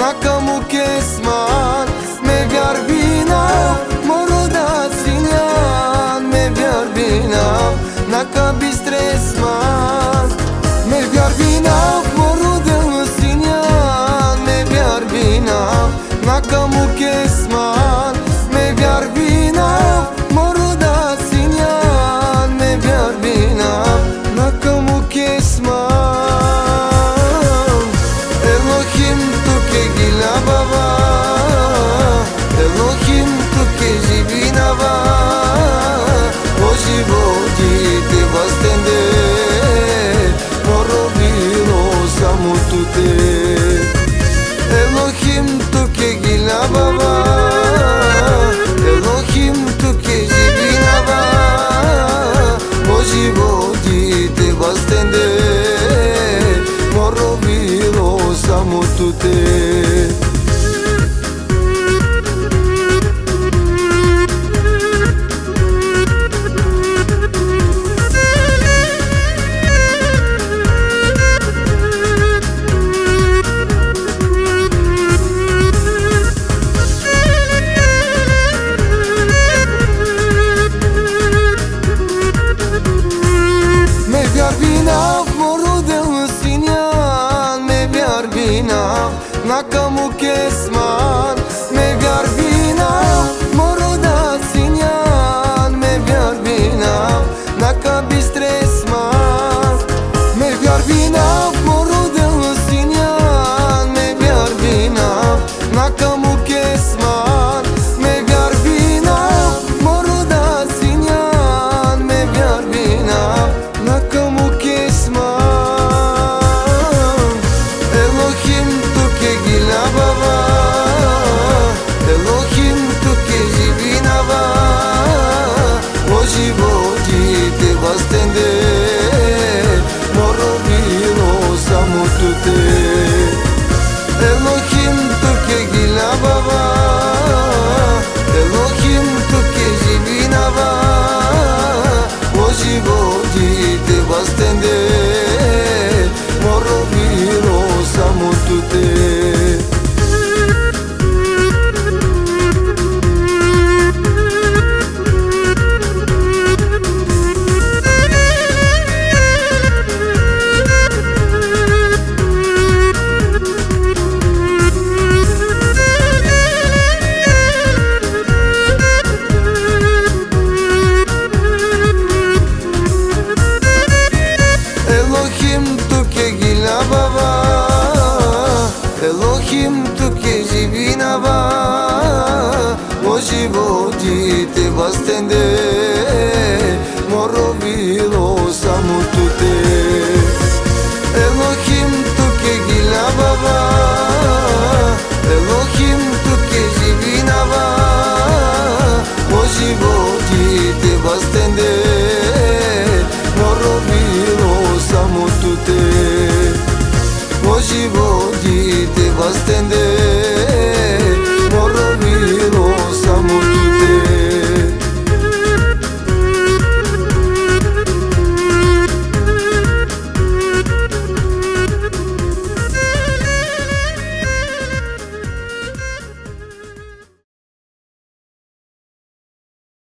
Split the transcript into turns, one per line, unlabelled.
na kamu kesman me vyar binav moro da sinjan me vyar binav na ka bistresman me vyar binav moro da sinjan me vyar binav na kamu kesman de Bine, morul de un sinian, mi-ar Նա կամուկ ես ման, մեգարվի you život gite vas tende